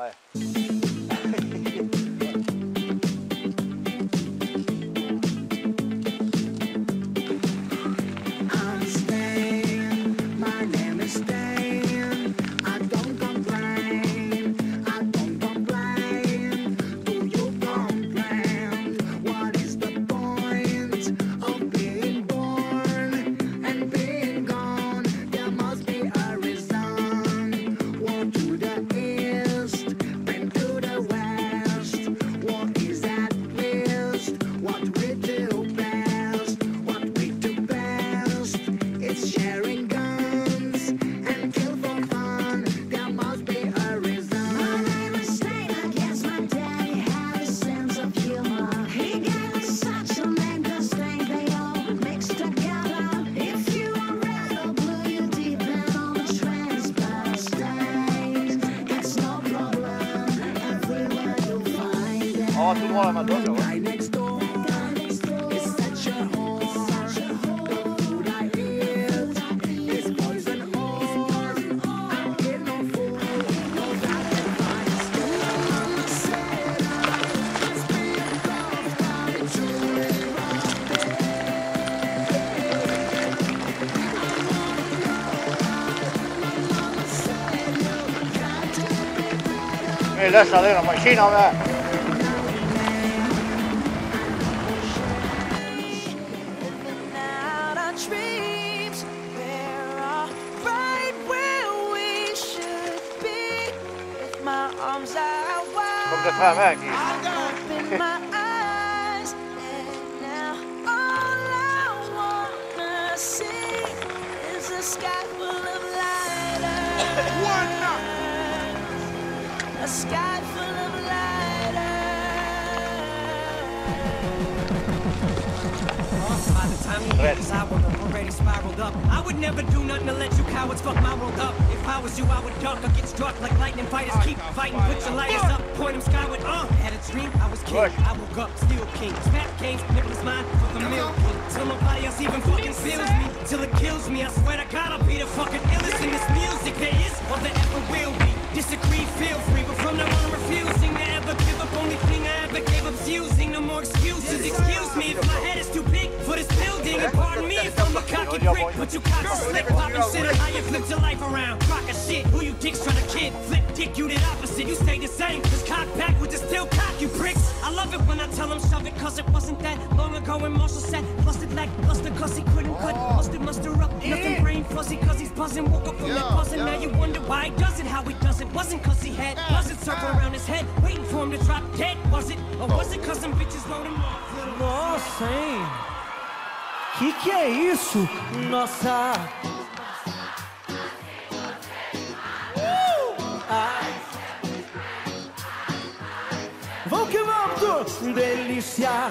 Ouais. Food I eat is poison ore. I get no food, no that wanna see is a sky full of lighters. Red. I would have already spiraled up. I would never do nothing to let you cowards fuck my world up. If I was you, I would duck or get struck like lightning fighters. Keep fighting, put your lighters up, point them skyward. Uh, had a dream, I was king. Rush. I woke up, still king. Snap games, nibble is mine for the milk. Till nobody else even fucking feels me. Till it kills me. I swear to God, I'll be the fucking illest in this music there is or there ever will be. Disagree, feel free, but from if I'm a cocky prick, but you cops are slick. Poppin' shit on how you flipped your life around. Rock a shit, who you dicks trying to kid? Flip dick, you did opposite. You stay the same. Cause cock backwards is still cock, you pricks. I love it when I tell them shove it, cause it wasn't that long ago when Marshall said, busted like busted cause he couldn't cut. Busted muster up, nothing brain fuzzy cause he's buzzing. Woke up from that buzzing, now you wonder why he does it, how he does it. Wasn't cause he had, was it circle around his head, waiting for him to drop dead? Was it, or was it cause them bitches wrote him off? Nossa, hein? Que que é isso? Nossa. Uh! Vamos que vamos, delícia.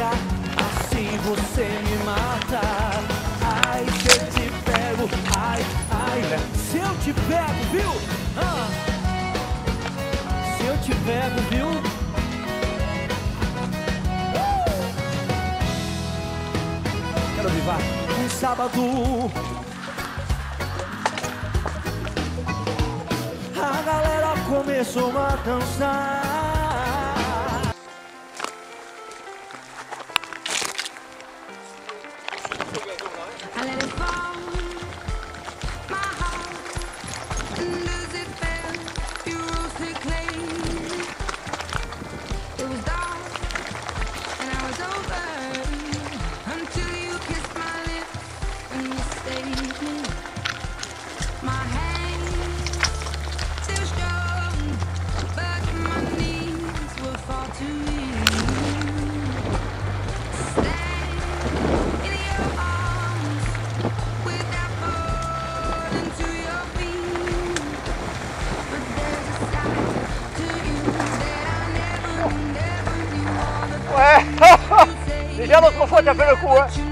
assim você me mata Ai, se eu te pego, ai, ai, se eu te pego, viu? Ah. Se eu te pego, viu? Quero vivar um sábado. A galera começou a dançar. pode a com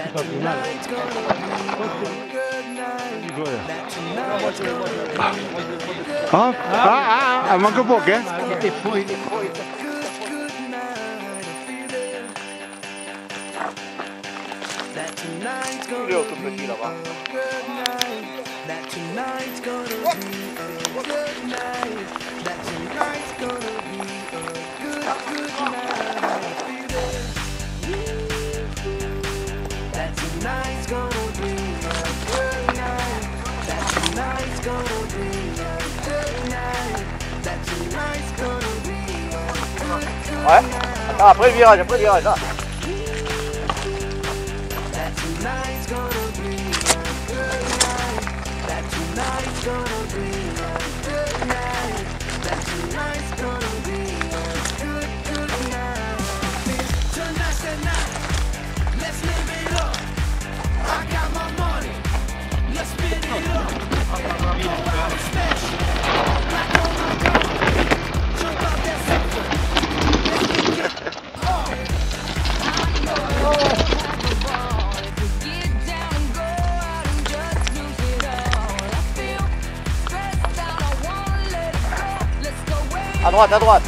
That good night. Good Ah, ah, ah, manca poco. That tonight's gonna be good night. That tonight's gonna be good night. Ouais. Attends, après le virage, après le virage, là. Let's spin it up. À droite, à droite.